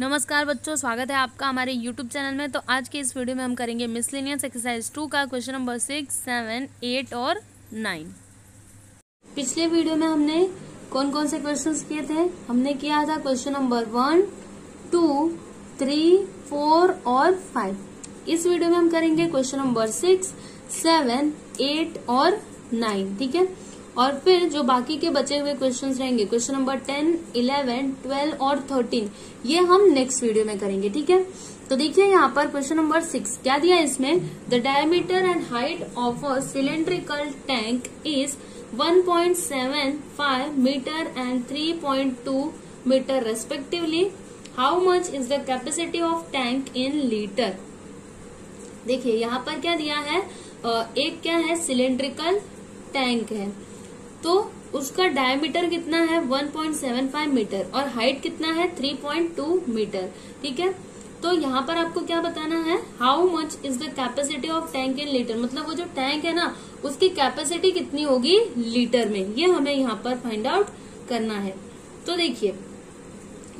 नमस्कार बच्चों, स्वागत है आपका हमारे YouTube चैनल में। तो आज के इस वीडियो में हम करेंगे मिसलिनियस एक्सरसाइज टू का question number six seven eight और नाइन पिछले वीडियो में हमने कौन कौन से क्वेश्चंस किए थे? हमने किया था question number one two three four और फाइव इस वीडियो में हम करेंगे question number six seven eight और नाइन ठीक है? और फिर जो बाकी के बचे हुए क्वेश्चंस रहेंगे question number ten eleven twelve और थर्टीन ये हम नेक्स्ट वीडियो में करेंगे, ठीक है? तो देखिए यहाँ पर क्वेश्चन नंबर सिक्स क्या दिया इसमें? The diameter and height of a cylindrical tank is 1.75 metre and 3.2 metre respectively how much is the capacity of tank in litre देखिए, यहाँ पर क्या दिया है? एक क्या है? सिलेंड्रिकल टैंक है। तो उसका डायमीटर कितना है? 1.75 मीटर और हाइट कितना है? 3.2 मीटर ठीक है? तो यहाँ पर आपको क्या बताना है? How much is the capacity of tank in litre मतलब वो जो टैंक है ना, उसकी कैपेसिटी कितनी होगी लीटर में? ये हमें यहाँ पर फाइंड आउट करना है। तो देखिए,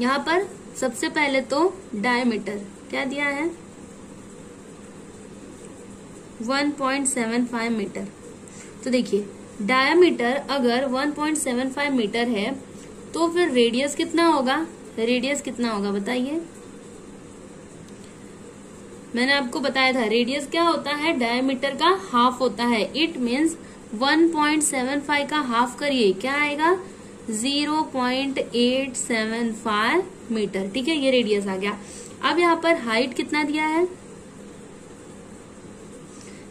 यहाँ पर सबसे पहले तो डायमीटर क्या दिया है? 1.75 मीटर तो देखिए डायमीटर अगर 1.75 मीटर है तो फिर रेडियस कितना होगा? रेडियस कितना होगा बताइए। मैंने आपको बताया था, रेडियस क्या होता है? डायमीटर का हाफ़ होता है। इट मीन्स 1.75 का हाफ़ करिए, क्या आएगा? 0.875 मीटर। ठीक है, ये रेडियस आ गया। अब यहाँ पर हाइट कितना दिया है?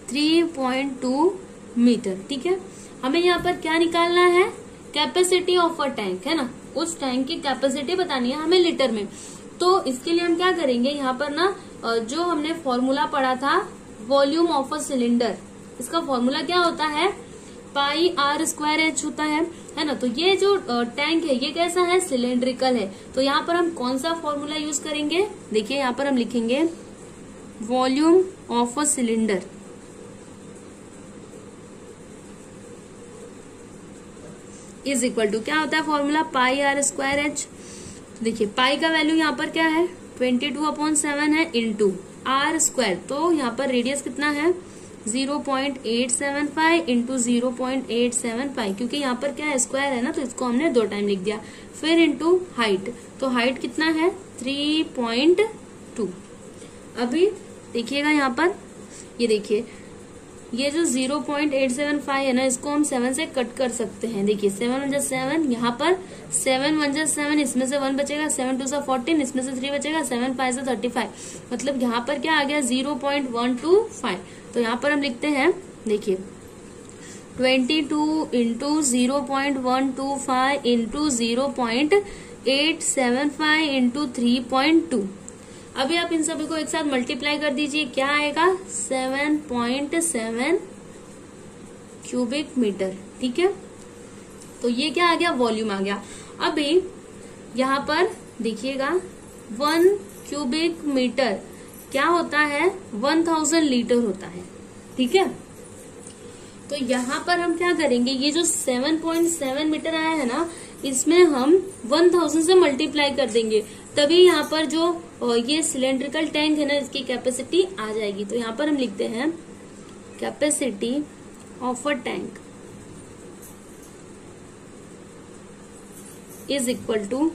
3.2 मीटर। ठीक है हमें यहाँ पर क्या निकालना है? कैपेसिटी ऑफ़ अ टैंक है ना? उस टैंक की कैपेसिटी बतानी है हमें लीटर में। तो इसके लिए हम क्या करेंगे? यहाँ पर ना जो हमने फॉर्मूला पढ़ा था वॉल्यूम ऑफ़ अ सिलेंडर इसका फॉर्मूला क्या होता है? पाई आर स्क्वायर एच होता है है ना? तो ये जो टैंक है, ये कैसा है? सिलेंड्रिकल है। तो यहाँ पर हम कौन सा फॉर्मूला यूज़ करेंगे? देखिए, यहाँ पर हम लिखेंगे volume of a cylinder is equal to क्या होता है formula pi r square h देखिए पाई का वैल्यू यहाँ पर क्या है? ट्वेंटी टू अपॉन सेवन है इंटू आर स्क्वायर तो यहाँ पर रेडियस कितना है? Zero point eight seven five into zero point eight seven five क्योंकि यहाँ पर क्या है? स्क्वायर है ना तो इसको हमने दो टाइम लिख दिया। फिर इंटू हाइट तो हाइट कितना है? थ्री पॉइंट टू अभी देखिएगा यहाँ पर। ये देखिए ये जो 0.875 है ना, इसको हम सेवन से कट कर सकते हैं। देखिए सेवन वन जा सेवन यहाँ पर सेवन वन जा सेवन इसमें से वन बचेगा सेवन टू सा फोर्टीन इसमें से थ्री बचेगा सेवन फाइव से थर्टी फाइव मतलब यहाँ पर क्या आ गया zero point one two five तो यहाँ पर हम लिखते हैं, देखिए twenty two into zero point one two five into zero point eight seven five into three point two अभी आप इन सभी को एक साथ मल्टीप्लाई कर दीजिए। क्या आएगा? Seven point seven cubic metre ठीक है? तो ये क्या आ गया? वॉल्यूम आ गया। अभी यहाँ पर देखिएगा वन क्यूबिक मीटर क्या होता है? वन थाउज़ेंड लीटर होता है। ठीक है? तो यहाँ पर हम क्या करेंगे? ये जो सेवन पॉइंट सेवन मीटर आया है ना, इसमें हम वन थाउज़ेंड से मल्टीप्लाई कर देंगे। तभी यहाँ पर जो ये सिलेंड्रिकल टैंक है ना, इसकी कैपेसिटी आ जाएगी। तो यहाँ पर हम लिखते हैं capacity of a tank is equal to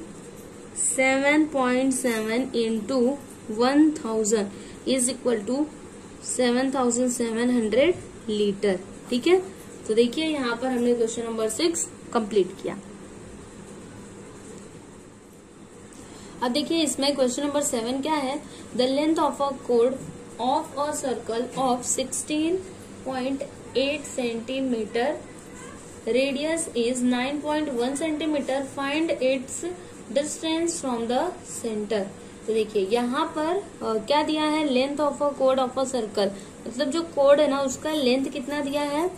seven point seven into one thousand is equal to seven thousand seven hundred litre ठीक है? तो देखिए, यहाँ पर हमने क्वेश्चन नंबर सिक्स कंप्लीट किया। अब देखिए इसमें क्वेश्चन नंबर सेवन क्या है? The length of a code of a circle of 16.8 centimetre radius is 9.1 centimetre find its distance from the centre तो देखिए यहाँ पर आ, क्या दिया है? लेंथ ऑफ़ अ कोड ऑफ़ अ सर्कल मतलब जो कोड है ना उसका लेंथ कितना दिया है?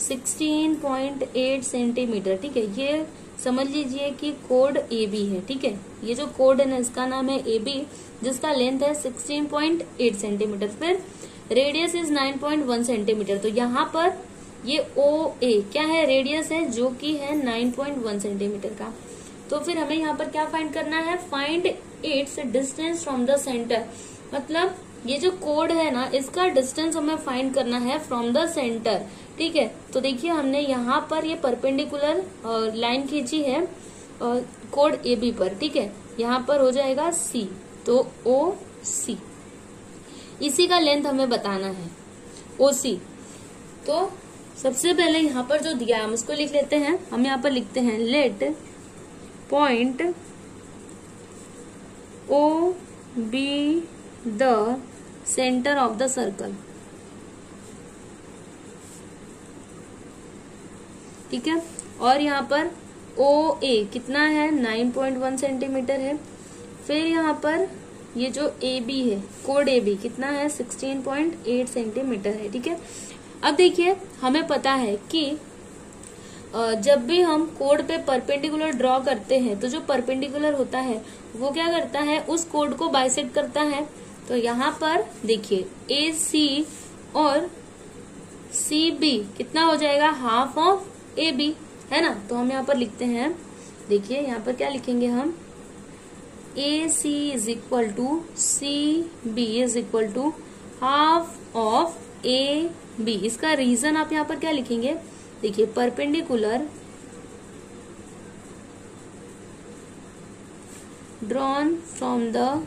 16.8 सेंटीमीटर ठीक है ये समझ लीजिए कि कोड ए बी है, ठीक है? ये जो कोड है ना, इसका नाम है ए बी जिसका लेंथ है 16.8 सेंटीमीटर फिर रेडियस इज़ 9.1 सेंटीमीटर तो यहाँ पर ये ओ ए क्या है रेडियस है? जो कि है 9.1 सेंटीमीटर का। तो फिर हमें यहाँ पर क्या फाइंड करना है? Find its distance from the centre मतलब ये जो कोड है ना, इसका डिस्टेंस हमें फाइंड करना है फ्रॉम द सेंटर ठीक है? तो देखिए, हमने यहाँ पर ये परपेंडिकुलर लाइन खींची है कोड ए बी पर, ठीक है? यहाँ पर हो जाएगा सी तो ओ सी इसी का लेंथ हमें बताना है ओ सी तो सबसे पहले यहाँ पर जो दिया है, हम उसको लिख लेते हैं। हम यहाँ पर लिखते हैं let point O be the centre of the circle ठीक है? और यहाँ पर ओ ए कितना है? 9.1 सेंटीमीटर है। फिर यहाँ पर ये जो ए बी है कोड ए बी कितना है? 16.8 सेंटीमीटर है, ठीक है? अब देखिए, हमें पता है कि जब भी हम कोड पे परपेंडिकुलर ड्रॉ करते हैं तो जो परपेंडिकुलर होता है, वो क्या करता है? उस कोड को बाइसेट करता है। तो यहाँ पर देखिए ए सी और सी बी कितना हो जाएगा? हाफ़ ऑफ़ ए बी है ना? तो हम यहाँ पर लिखते हैं, देखिए यहाँ पर क्या लिखेंगे हम? A C is equal to C B is equal to half of A B इसका रीजन आप यहाँ पर क्या लिखेंगे? देखिए perpendicular drawn from the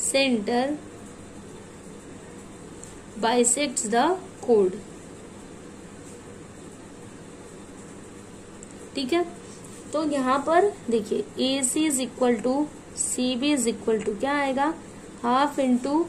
centre bisects the code ठीक है? तो यहाँ पर देखिए A C is equal to C B is equal to क्या आएगा? Half into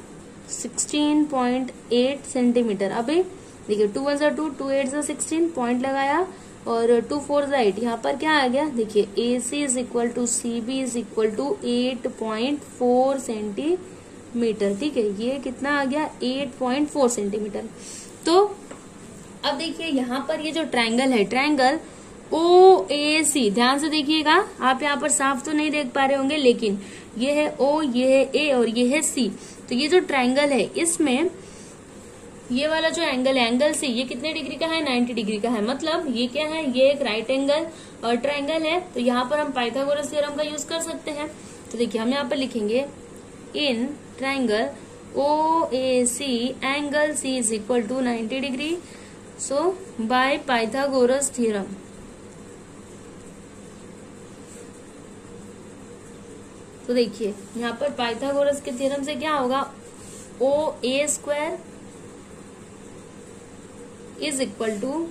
sixteen point eight centimetre अभी देखिए two one two two eight जो सिक्सटीन पॉइंट लगाया, और टू फोर जो एट यहाँ पर क्या आ गया? देखिए A C is equal to C B is equal to eight point four centimetre ठीक है? ये कितना आ गया? एट पॉइंट फोर सेंटीमीटर तो अब देखिए, यहाँ पर ये जो ट्रायंगल है ट्रायंगल ओ, ए, सी। ध्यान से देखिएगा। आप यहाँ पर साफ़ तो नहीं देख पा रहे होंगे, लेकिन ये है ओ, ये है ए और ये है सी। तो ये जो ट्रायंगल है, इसमें ये वाला जो एंगल है एंगल सी, ये कितने डिग्री का है? 90 डिग्री का है। मतलब ये क्या है? ये एक राइट एंगल और ट्रायंगल है। तो यहाँ पर हम पाइथागोरस थ्योरम का यूज़ कर सकते हैं। तो देखिए, हम यहाँ पर लिखेंगे in triangle O, A, C angle C is equal to 90 डिग्री। सो बाय पाइथागोरस थ्योरम तो देखिए, यहाँ पर पाइथागोरस के थ्योरम से क्या होगा? O A square is equal to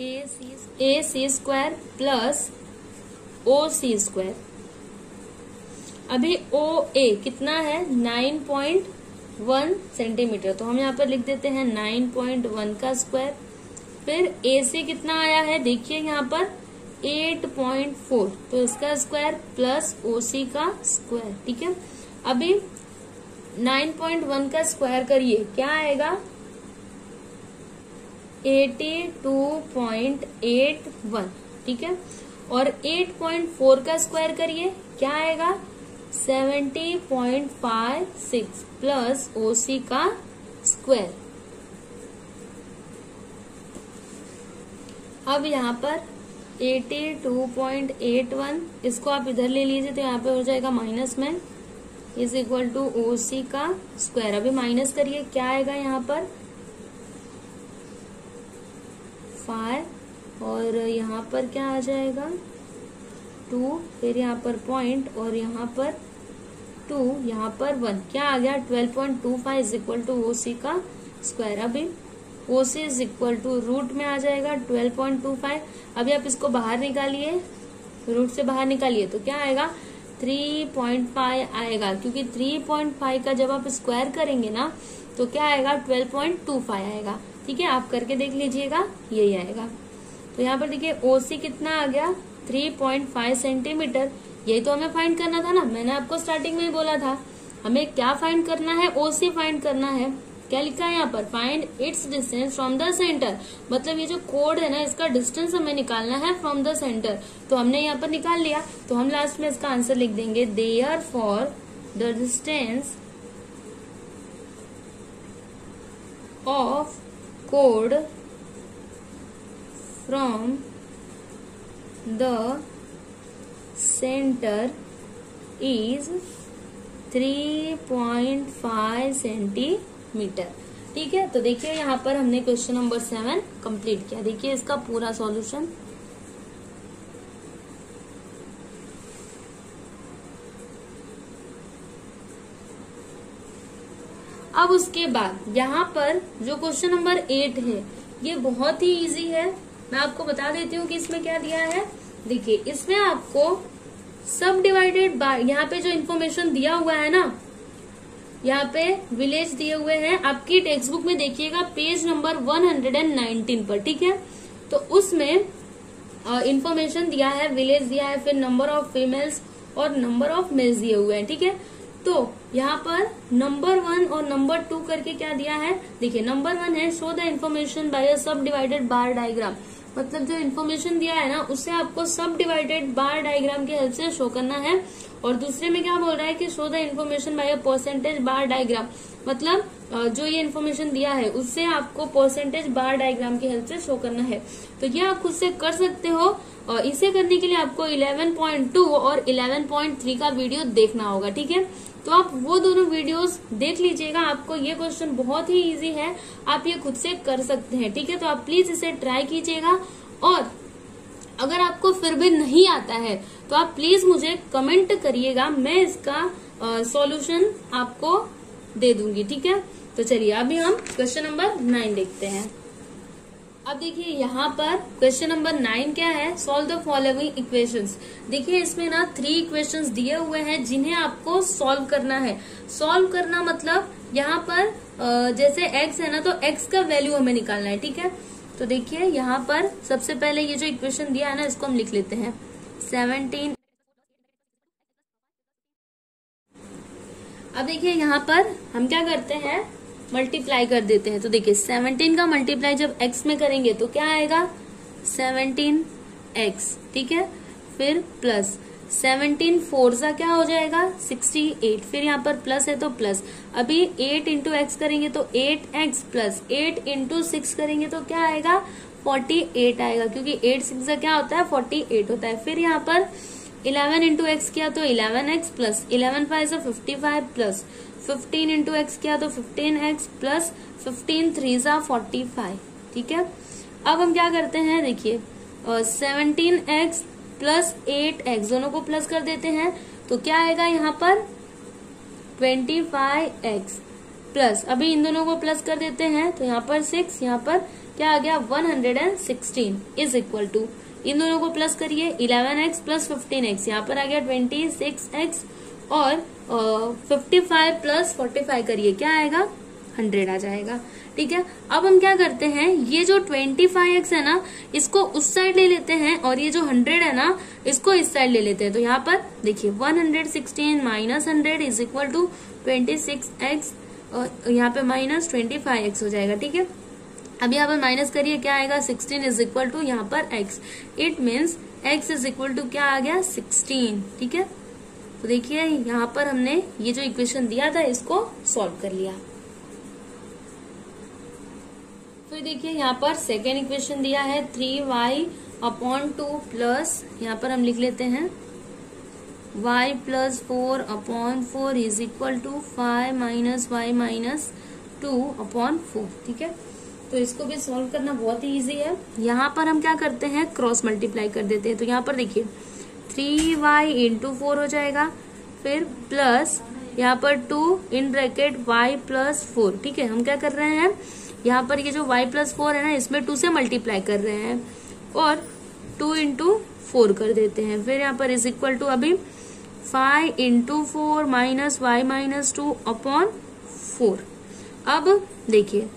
A C square plus O C square अभी ओ ए कितना है? नाइन पॉइंट वन सेंटीमीटर तो हम यहाँ पर लिख देते हैं नाइन पॉइंट वन का स्क्वायर फिर ए सी कितना आया है? देखिए यहाँ पर 8.4 तो इसका स्क्वायर प्लस ओसी का स्क्वायर, ठीक है? अभी 9.1 का स्क्वायर करिए, क्या आएगा? 82.81 ठीक है? और 8.4 का स्क्वायर करिए, क्या आएगा? 70.56 प्लस ओसी का स्क्वायर। अब यहाँ पर 82.81 इसको आप इधर ले लीजिए तो यहाँ पे हो जाएगा माइनस में। Is equal to O C का स्क्वायर। अभी माइनस करिए, क्या आएगा यहाँ पर? फाइव। और यहाँ पर क्या आ जाएगा? टू। फिर यहाँ पर पॉइंट और यहाँ पर टू। यहाँ पर वन। क्या आ गया? Twelve point two five is equal to O C का स्क्वायर। अभी O C is equal to root में आ जाएगा ट्वेल्व पॉइंट टू फाइव अभी आप इसको बाहर निकालिए रूट से बाहर निकालिए तो क्या आएगा? थ्री पॉइंट फाइव आएगा। क्योंकि थ्री पॉइंट फाइव का जब आप स्क्वायर करेंगे ना तो क्या आएगा? ट्वेल्व पॉइंट टू फाइव आएगा। ठीक है? आप करके देख लीजिएगा यही आएगा। तो यहाँ पर देखिए ओसी कितना आ गया? थ्री पॉइंट फाइव सेंटीमीटर यही तो हमें फाइंड करना था ना। मैंने आपको स्टार्टिंग में ही बोला था। हमें क्या फाइंड करना है? ओसी फाइंड करना है। क्या लिखा है यहाँ पर find its distance from the centre मतलब ये जो कोड है ना, इसका डिस्टेंस हमें निकालना है फ्रॉम द सेंटर तो हमने यहाँ पर निकाल लिया। तो हम लास्ट में इसका आंसर लिख देंगे। Therefore the distance of code from the centre is 3.5 centimetre ठीक है? तो देखिए, यहाँ पर हमने क्वेश्चन नंबर सेवन कंप्लीट किया। देखिए, इसका पूरा सॉल्यूशन अब उसके बाद, यहाँ पर जो क्वेश्चन नंबर एट है, ये बहुत ही इजी है। मैं आपको बता देती हूँ कि इसमें क्या दिया है। देखिए, इसमें आपको सब डिवाइडेड बाय यहाँ पे जो इन्फॉर्मेशन दिया हुआ है ना यहाँ पे विलेज दिए हुए हैं। आपकी टेक्स्ट बुक में देखिएगा पेज नंबर 119 पर, ठीक है? तो उसमें इंफॉर्मेशन दिया है विलेज दिया है, फिर नंबर ऑफ़ फीमेल्स और नंबर ऑफ़ मेल्स दिए हुए हैं, ठीक है? तो यहाँ पर नंबर वन और नंबर टू करके क्या दिया है? देखिए नंबर वन है show the information by subdivided bar diagram मतलब जो इन्फॉर्मेशन दिया है ना, उससे आपको सब डिवाइडेड बार डायग्राम की हेल्प से शो करना है। और दूसरे में क्या बोल रहा है कि show the information by a percentage bar diagram मतलब जो ये इन्फॉर्मेशन दिया है, उससे आपको परसेंटेज बार डायग्राम की हेल्प से शो करना है। तो ये आप खुद से कर सकते हो। और इसे करने के लिए आपको 11.2 और 11.3 का वीडियो देखना होगा, ठीक है? तो आप वो दोनों वीडियोस देख लीजिएगा। आपको ये क्वेश्चन बहुत ही इजी है। आप ये खुद से कर सकते हैं, ठीक है? तो आप प्लीज़ इसे ट्राई कीजिएगा। और अगर आपको फिर भी नहीं आता है तो आप प्लीज़ मुझे कमेंट करिएगा। मैं इसका सॉल्यूशन आपको दे दूँगी, ठीक है? तो चलिए, अभी हम क्वेश्चन नंबर नाइन देखते हैं। अब देखिए यहाँ पर क्वेश्चन नंबर नाइन क्या है? सॉल्व द फॉलोइंग इक्वेशंस देखिए इसमें ना थ्री इक्वेशंस दिए हुए हैं, जिन्हें आपको सॉल्व करना है। सॉल्व करना मतलब यहाँ पर जैसे x है ना तो x का वैल्यू हमें निकालना है, ठीक है? तो देखिए यहाँ पर सबसे पहले ये जो इक्वेशन दिया है ना, इसको हम लिख लेते हैं। सेवनटीन अब देखिए यहाँ पर हम क्या करते हैं? मल्टीप्लाई कर देते हैं। तो देखिए सेवनटीन का मल्टीप्लाई जब एक्स में करेंगे तो क्या आएगा? सेवनटीन एक्स ठीक है? फिर प्लस सेवनटीन फोर सा क्या हो जाएगा? सिक्सटी एट फिर यहाँ पर प्लस है तो प्लस अभी एट इंटू एक्स करेंगे तो eight x plus eight into six करेंगे तो क्या आएगा? फोर्टी एट आएगा। क्योंकि एट सिक्स क्या होता है? फोर्टी एट होता है। फिर यहाँ पर इलेवन इंटू एक्स किया तो eleven x plus eleven five सा fifty five plus fifteen into x किया तो fifteen x plus fifteen three सा फोर्टी फाइव ठीक है? अब हम क्या करते हैं? देखिए seventeen x plus eight x दोनों को प्लस कर देते हैं। तो क्या आएगा यहाँ पर? ट्वेंटी फाइव एक्स प्लस अभी इन दोनों को प्लस कर देते हैं। तो यहाँ पर सिक्स यहाँ पर क्या आ गया? One hundred and sixteen is equal to इन दोनों को प्लस करिए eleven x plus fifteen x यहाँ पर आ गया ट्वेंटी सिक्स एक्स और fifty five plus forty five करिए, क्या आएगा? हंड्रेड आ जाएगा, ठीक है? अब हम क्या करते हैं, ये जो ट्वेंटी फाइव एक्स है ना, इसको उस साइड ले लेते हैं और ये जो हंड्रेड है ना, इसको इस साइड ले लेते हैं। तो यहाँ पर देखिए one hundred sixteen minus hundred is equal to twenty six x और यहाँ पे माइनस ट्वेंटी फाइव एक्स हो जाएगा, ठीक है? अब यहाँ पर माइनस करिए, क्या आएगा? सिक्सटीन इज़ इक्वल टू यहाँ पर x it means x is equal to क्या आ गया? सिक्सटीन, ठीक है? तो देखिए, यहाँ पर हमने ये जो इक्वेशन दिया था, इसको सॉल्व कर लिया। फिर देखिए, यहाँ पर सेकेंड इक्वेशन दिया है three y upon two plus यहाँ पर हम लिख लेते हैं। y plus four upon four is equal to five minus y minus two upon four ठीक है? तो इसको भी सॉल्व करना बहुत ही इजी है। यहाँ पर हम क्या करते हैं? क्रॉस मल्टीप्लाई कर देते हैं। तो यहाँ पर देखिए थ्री वाई इंटू फोर हो जाएगा। फिर प्लस यहाँ पर two in bracket y plus four ठीक है, हम क्या कर रहे हैं? यहाँ पर ये जो वाई प्लस फोर है ना, इसमें टू से मल्टीप्लाई कर रहे हैं। और टू इंटू फोर कर देते हैं। फिर यहाँ पर इज़ इक्वल टू अभी five into four minus y minus two upon four अब देखिए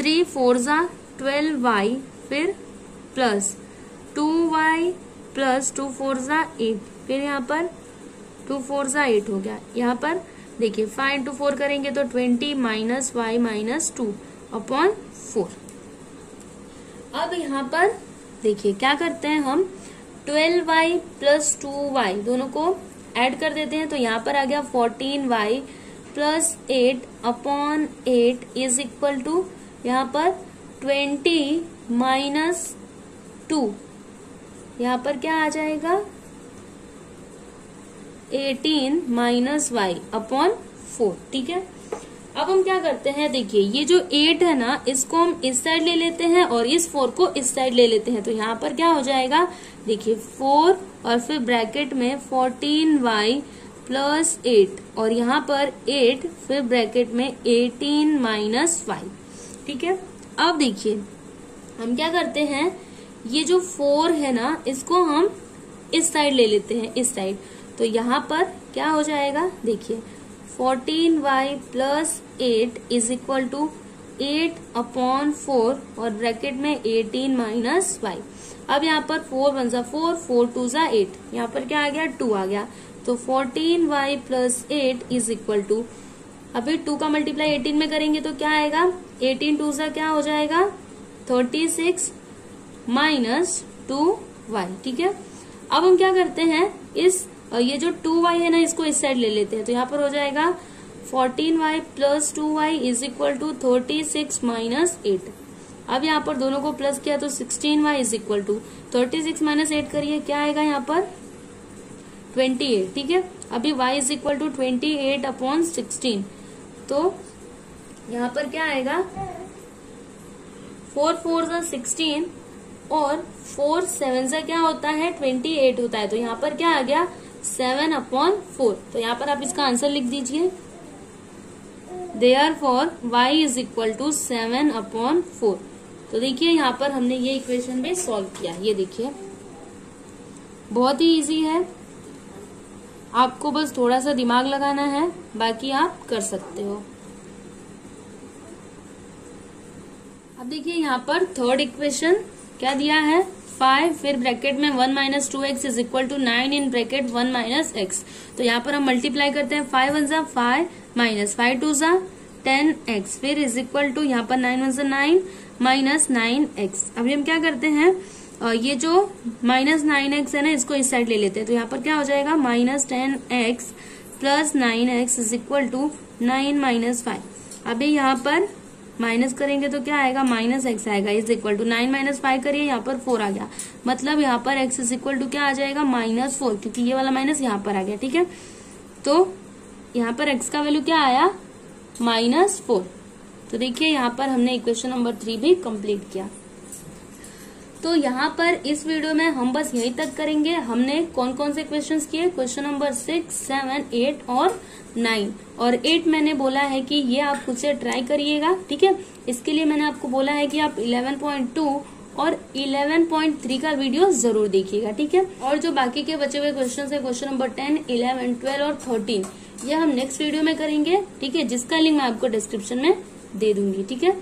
थ्री फोर ज़ा ट्वेल्व वाई फिर plus two y plus two four ज़ा एट फिर यहाँ पर टू फोर ज़ा एट हो गया. यहाँ पर देखिए फाइव इंटू फोर करेंगे तो twenty minus y minus two upon four अब यहाँ पर देखिए, क्या करते हैं हम? Twelve y plus two y दोनों को ऐड कर देते हैं तो यहाँ पर आ गया fourteen y plus eight upon eight is equal to यहाँ पर ट्वेंटी माइनस टू। यहाँ पर क्या आ जाएगा? Eighteen minus y upon four, ठीक है? अब हम क्या करते हैं, देखिए, ये जो एट है ना, इसको हम इस साइड ले लेते हैं और इस फोर को इस साइड ले लेते हैं। तो यहाँ पर क्या हो जाएगा? देखिए, फोर और फिर ब्रैकेट में फोर्टीन वाई प्लस एट और यहाँ पर एट, फिर ब्रैकेट में एटीन माइनस फाइव ठीक है? अब देखिए, हम क्या करते हैं? ये जो फोर है ना, इसको हम इस साइड ले लेते हैं, इस साइड तो यहाँ पर क्या हो जाएगा? देखिए fourteen y plus eight is equal to eight upon four और ब्रैकेट में एटीन माइनस वाई अब यहाँ पर फोर वन जा फोर फोर टू जा एट यहाँ पर क्या आ गया? टू आ गया. तो fourteen y plus eight is equal to अभी टू का मल्टीप्लाई एटीन में करेंगे तो क्या आएगा? एटीन टू सा क्या हो जाएगा? Thirty six minus two y, ठीक है? अब हम क्या करते हैं? इस, ये जो टू वाई है ना, इसको इस साइड ले लेते हैं। तो यहाँ पर हो जाएगा fourteen y plus two y is equal to thirty six minus eight. अब यहाँ पर दोनों को प्लस किया तो sixteen y is equal to thirty six minus eight करिए, क्या आएगा यहाँ पर? ट्वेंटी एट, ठीक है? अभी y is equal to twenty eight upon sixteen. तो यहाँ पर क्या आएगा? फोर फोर सा सिक्सटीन और फोर सेवन से क्या होता है? ट्वेंटी एट होता है। तो यहाँ पर क्या आ गया? Seven upon four. तो यहाँ पर आप इसका आंसर लिख दीजिए। Therefore y is equal to seven upon four तो देखिए, यहाँ पर हमने ये इक्वेशन भी सॉल्व किया। ये देखिए। बहुत ही इजी है। आपको बस थोड़ा सा दिमाग लगाना है। बाकी आप कर सकते हो। अब देखिए यहाँ पर थर्ड इक्वेशन क्या दिया है? फाइव फिर ब्रैकेट में one minus two x is equal to nine in bracket one minus x तो यहाँ पर हम मल्टीप्लाई करते हैं. फाइव वन जा फाइव माइनस फाइव टू जा टेन एक्स फिर इज़ इक्वल टू यहाँ पर नाइन वन जा नाइन माइनस नाइन एक्स अभी हम क्या करते हैं? ये जो माइनस नाइन एक्स है ना, इसको इस साइड ले लेते हैं. तो यहाँ पर क्या हो जाएगा? Minus ten x plus nine x is equal to nine minus five अभी यहाँ पर माइनस करेंगे तो क्या आएगा? माइनस एक्स आएगा। Is equal to nine minus five करिए, यहाँ पर फोर आ गया। मतलब यहाँ पर एक्स इज़ इक्वल टू क्या आ जाएगा? माइनस फोर, क्योंकि ये वाला माइनस यहाँ पर आ गया, ठीक है? तो यहाँ पर एक्स का वैल्यू क्या आया? Minus four. तो देखिए, यहाँ पर हमने इक्वेशन नंबर थ्री भी कंप्लीट किया। तो यहाँ पर इस वीडियो में हम बस यहीं तक करेंगे। हमने कौन कौन से क्वेश्चंस किए? Question number six seven eight और नाइन और एट मैंने बोला है कि ये आप खुद से ट्राई करिएगा ठीक है? इसके लिए मैंने आपको बोला है कि आप इलेवन पॉइंट टू और 11.3 का वीडियो ज़रूर देखिएगा ठीक है? और जो बाकी के बचे हुए क्वेश्चन है क्वेश्चन नंबर 10, 11, 12 और 13 ये हम नेक्स्ट वीडियो में करेंगे ठीक है? जिसका लिंक मैं आपको डिस्क्रिप्शन में दे दूँगी ठीक है?